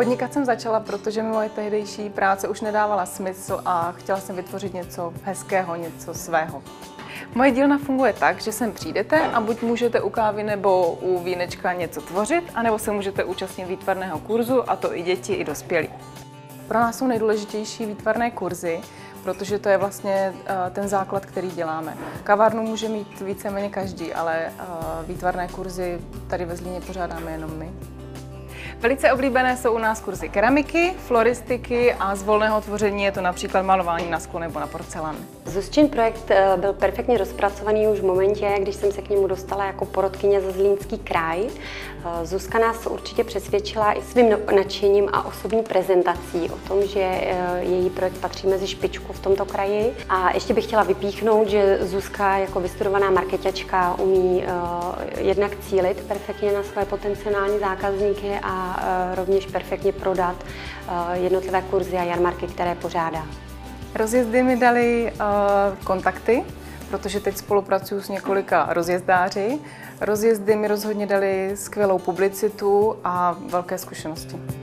Podnikat jsem začala, protože mi moje tehdejší práce už nedávala smysl a chtěla jsem vytvořit něco hezkého, něco svého. Moje dílna funguje tak, že sem přijdete a buď můžete u kávy nebo u vínečka něco tvořit, anebo se můžete účastnit výtvarného kurzu, a to i děti, i dospělí. Pro nás jsou nejdůležitější výtvarné kurzy, protože to je vlastně eh, ten základ, který děláme. Kavárnu může mít víceméně každý, ale eh, výtvarné kurzy tady ve Zlíně pořádáme jenom my. Velice oblíbené jsou u nás kurzy keramiky, floristiky a z volného tvoření je to například malování na sklo nebo na porcelán. Zuzčin projekt eh, byl perfektně rozpracovaný už v momentě, když jsem se k němu dostala jako porodkyně za Zlínský kraj. Eh, Zuzka nás určitě přesvědčila i svým nadšením a osobní prezentací o tom, že eh, její projekt patří mezi špičku v tomto kraji. A ještě bych chtěla vypíchnout, že Zuzka jako vystudovaná marketačka umí jednak cílit perfektně na své potenciální zákazníky a rovněž perfektně prodat jednotlivé kurzy a jarmarky, které pořádá. Rozjezdy mi dali uh, kontakty, protože teď spolupracuju s několika rozjezdáři. Rozjezdy mi rozhodně dali skvělou publicitu a velké zkušenosti.